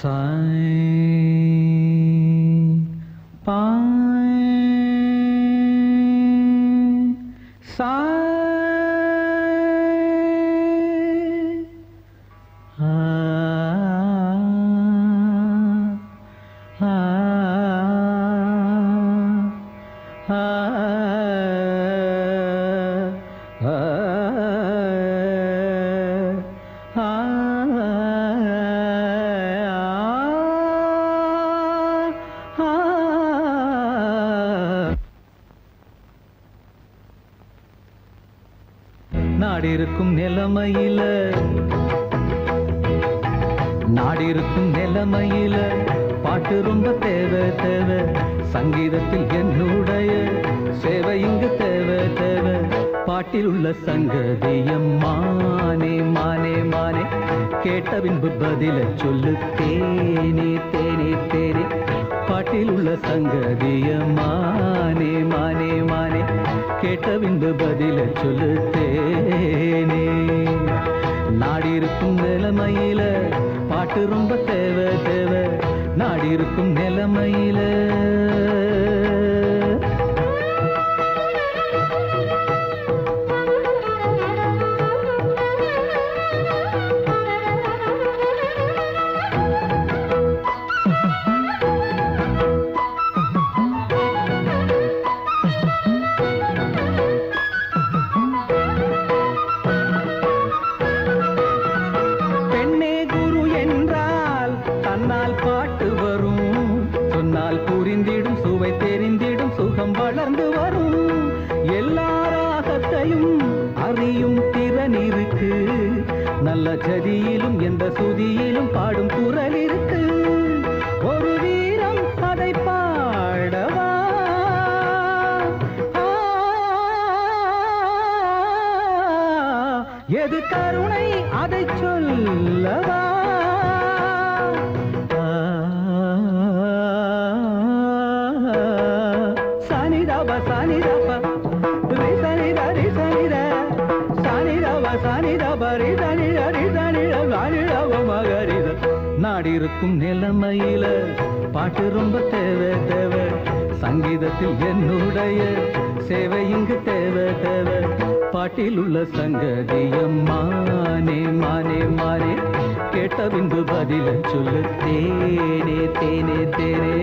三。நாடிருக்கும் நிலைமையில. நாடிருக்கும் நிலைமையில. பாட்டு ரொம்ப தேவை தேவை. சங்கீதத்தில் என்னுடைய சேவை இங்கு தேவை தேவை. பாட்டில் உள்ள சங்கதியம் மானே மானே. மானே கேட்ட பின்பு பதில சொல்லு தேனே தேனே தேனே. பாட்டில் உள்ள சங்கதியம் மானே மானே மானே. கேட்ட பின்பு பதில சொல்லு தேனே நாடி நிலைமையில பாட்டு ரொம்ப தேவை தேவை. நாடிருக்கும் நிலைமையில தெரிந்திடும் சுவை தெரிந்திடும் சுகம் வளர்ந்து வரும். எல்லா ராகத்தையும் அறியும் திறன் இருக்கு. நல்ல ஜதியிலும் எந்த சுதியிலும் பாடும் குரல் இருக்கு. ஒரு வீரம் அதை பாடவா? எது கருணை அதை சொல்லவா? இருக்கும் நிலைமையில பாட்டு ரொம்ப தேவை தேவை. சங்கீதத்தில் என்னுடைய சேவை இங்கு தேவை தேவை. பாட்டில் உள்ள சங்கதியம் மானே மானே மானே கேட்ட பின்பு பதில சொல்லு தேனே தேனே தேனே.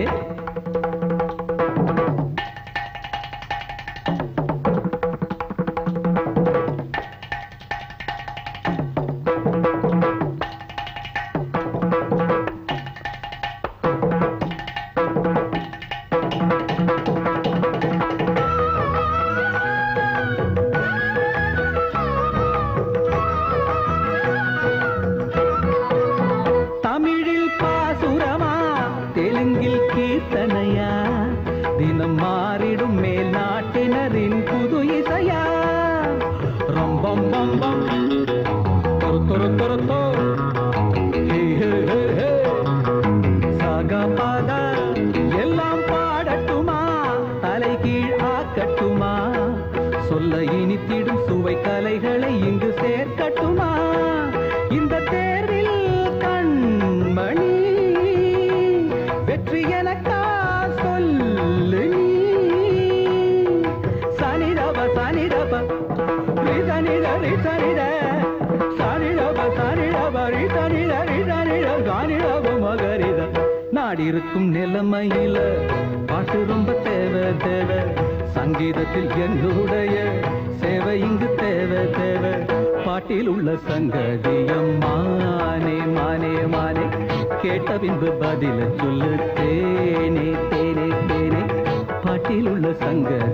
இனித்திடும் சுவை கலைகளை இங்கு சேர்க்கட்டுமா? இந்த தேர்வில் கண்மணி வெற்றி எனக்கா சொல்லு சனிதப சனிதப ரி சனித சனிதப சனிதப ரி சனித கானிதப மகரித. நாடிருக்கும் நிலைமையில பாட்டு சங்கீதத்தில் என்னுடைய சேவை இங்கு தேவை தேவை. பாட்டில் உள்ள சங்கதியம் மானே மானே மானே. கேட்ட பின்பு பதில சொல்லு தேனே தேனே தேனே. பாட்டில் உள்ள சங்கதி